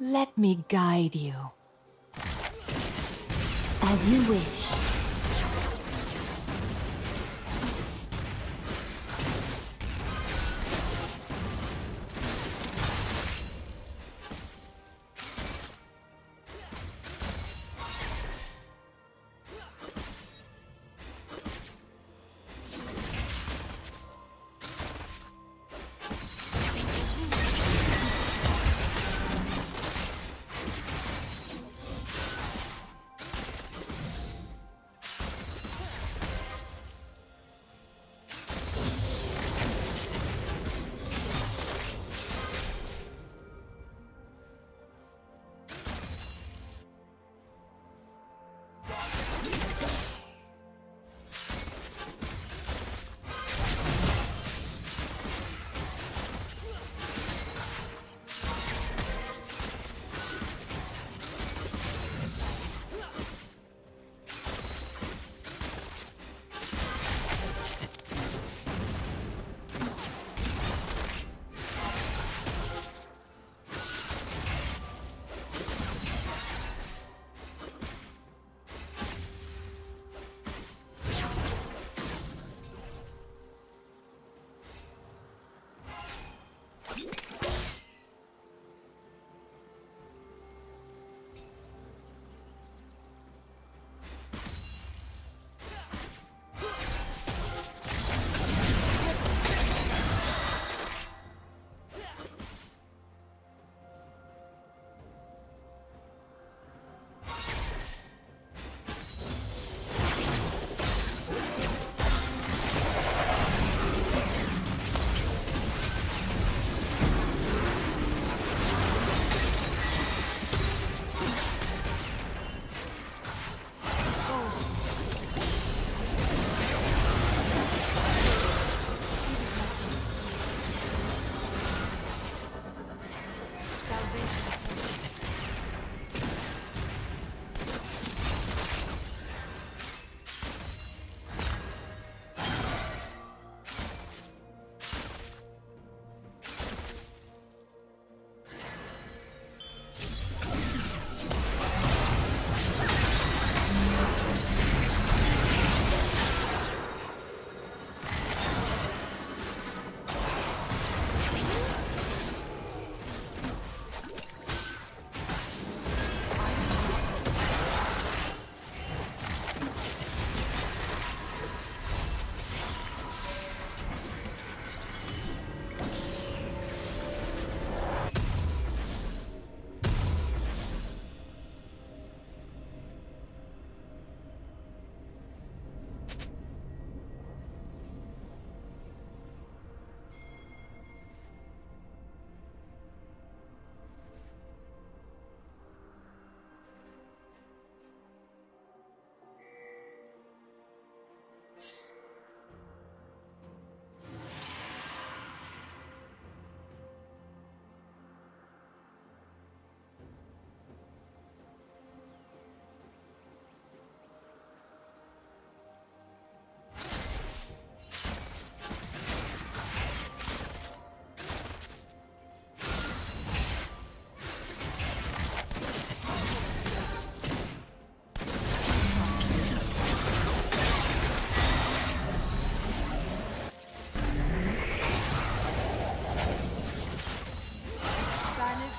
Let me guide you. As you wish.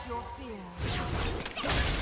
your fear.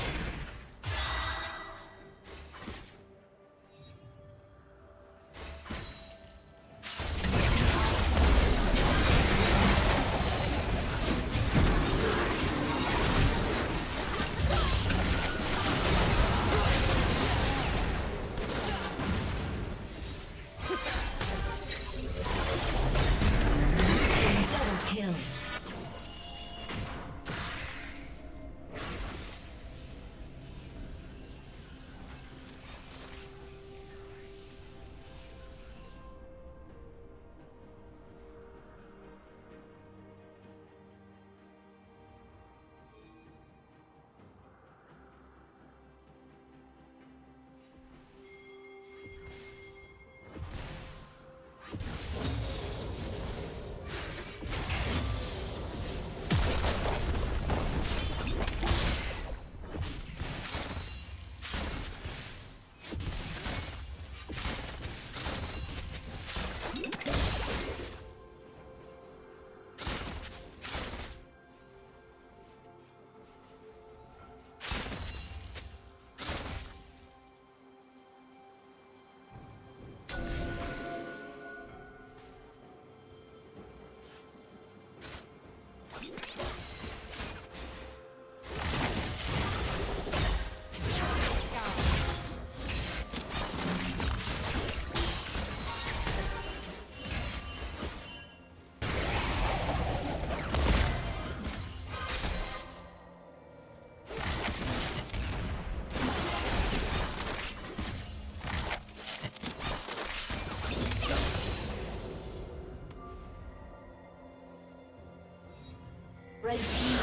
Red team.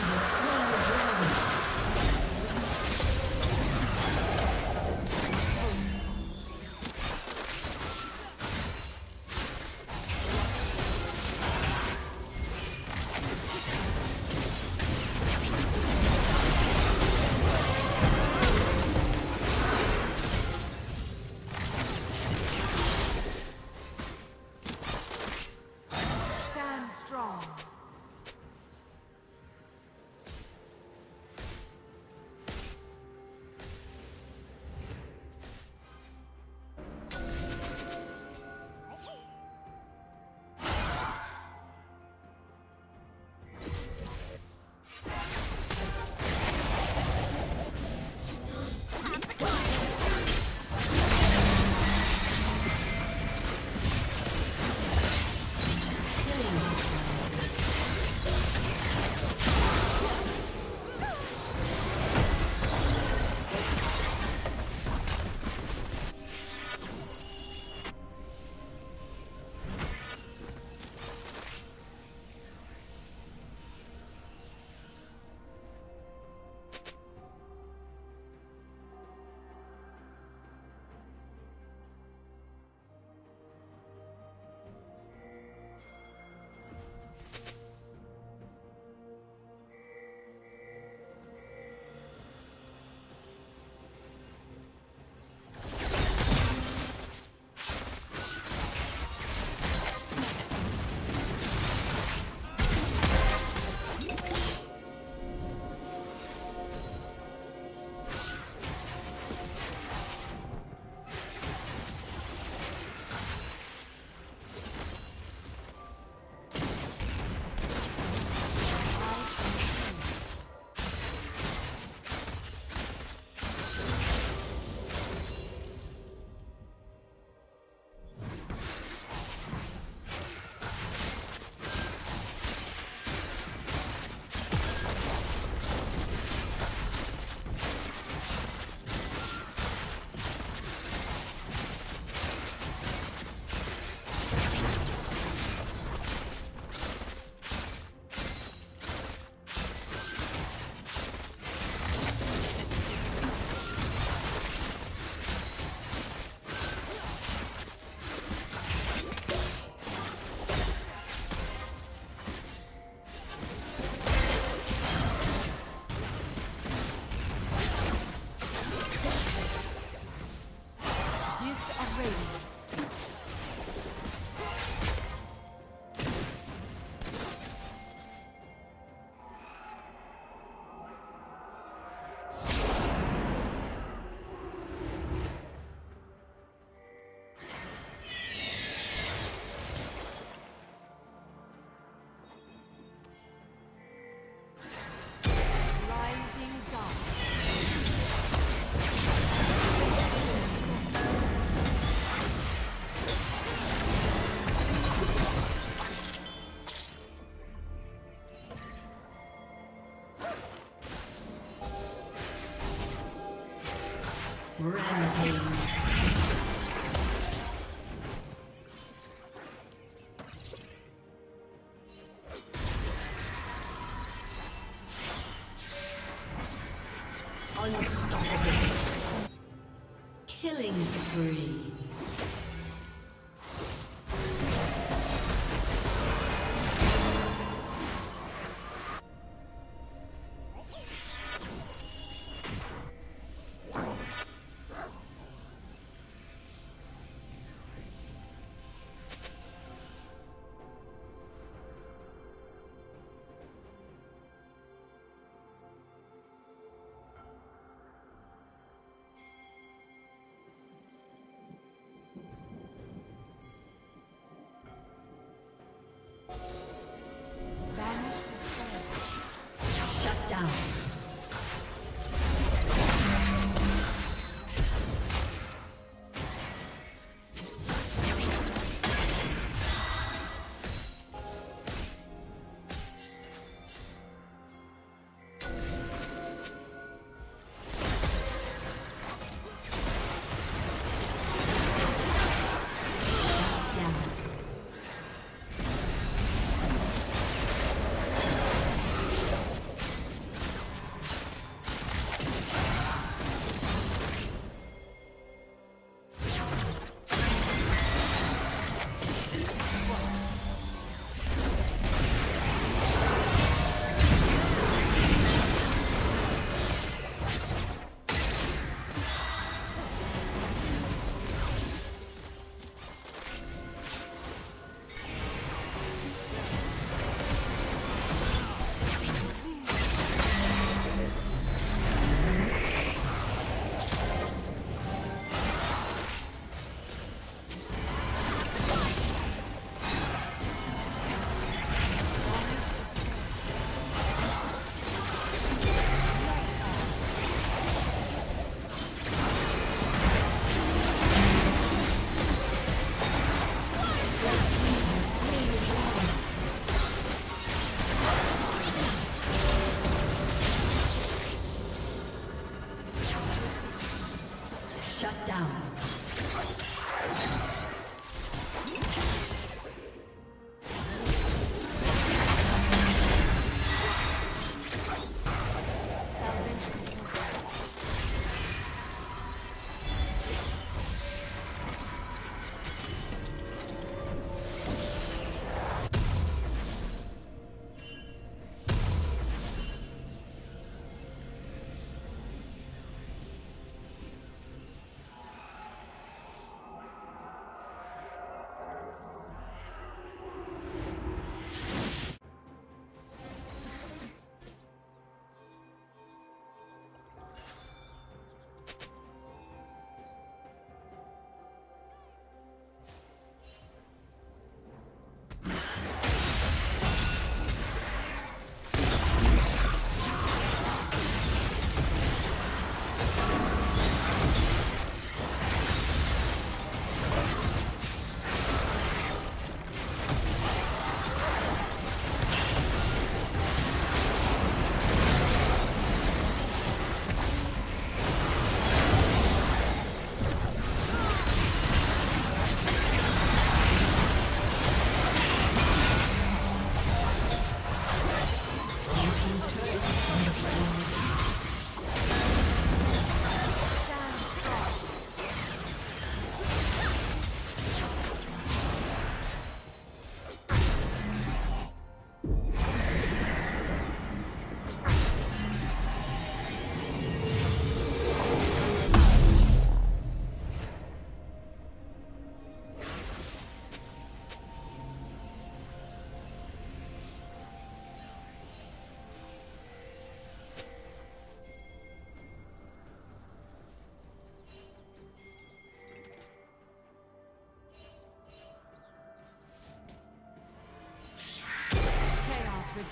Rampage.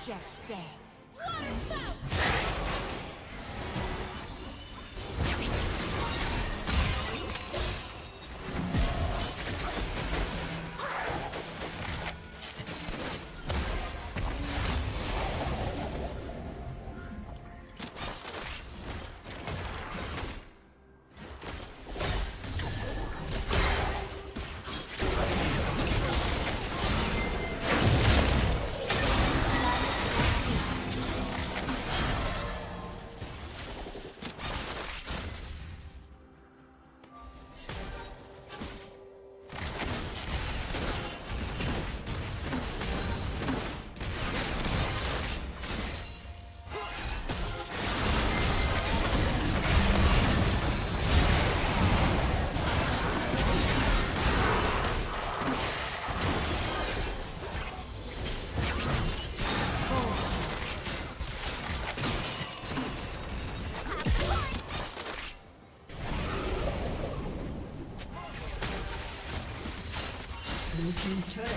Rejects death.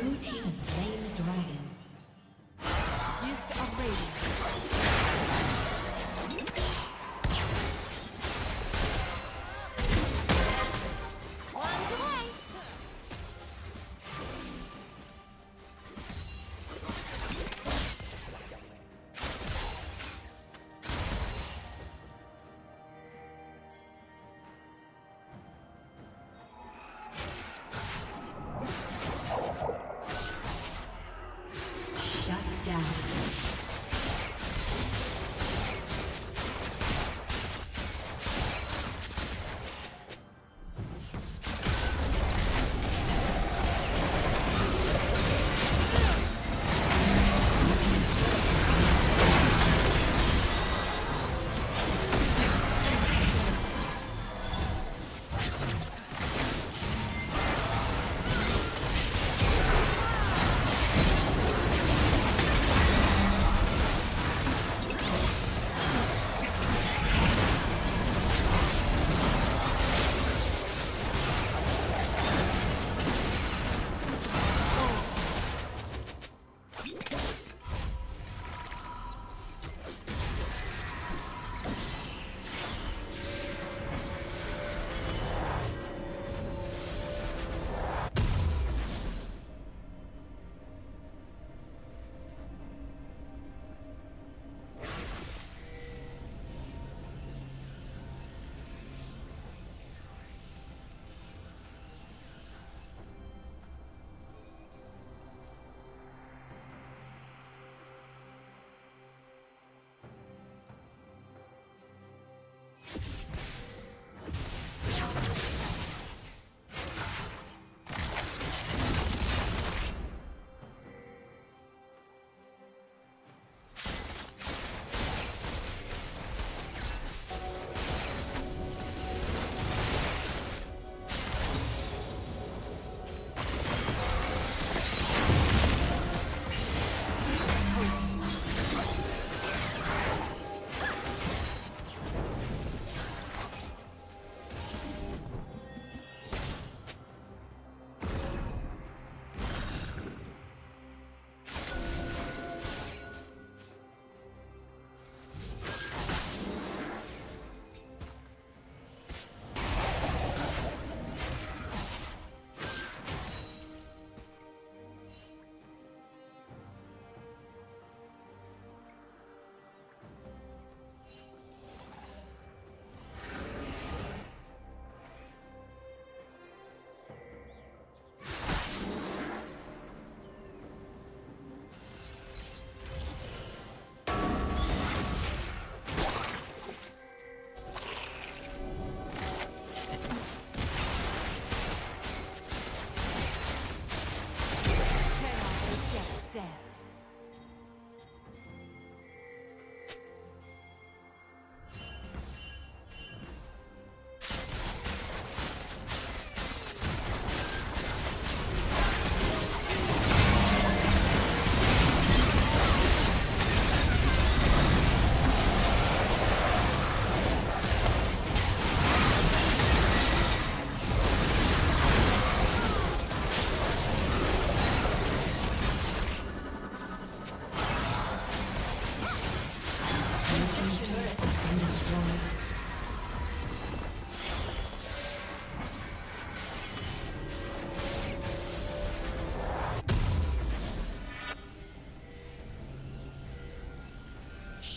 Blue team slain the dragon. Gift of Radiance.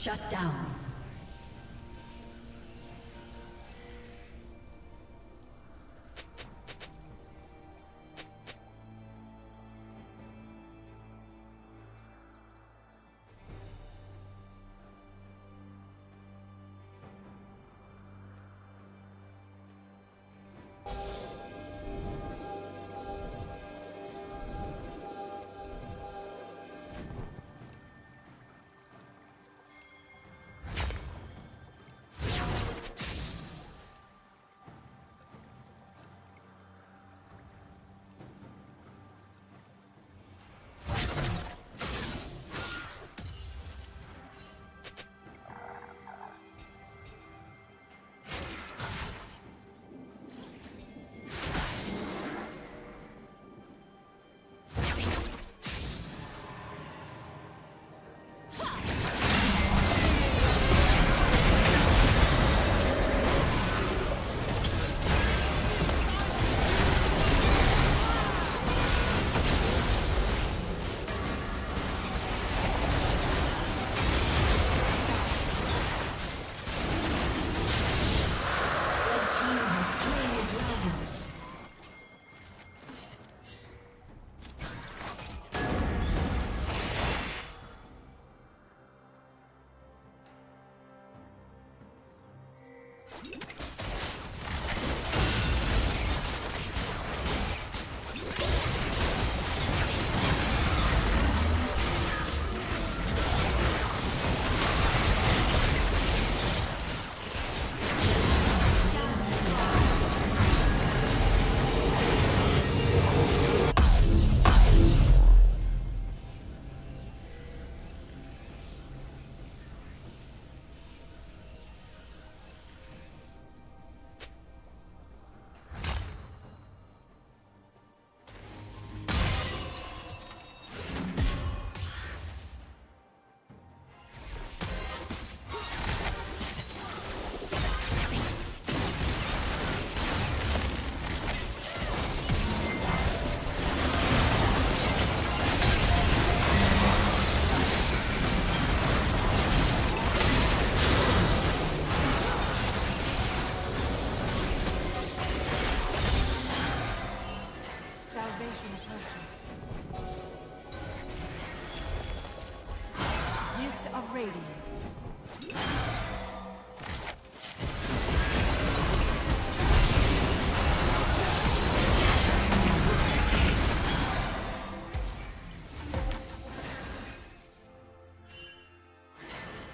Shut down.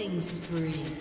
Killing spree.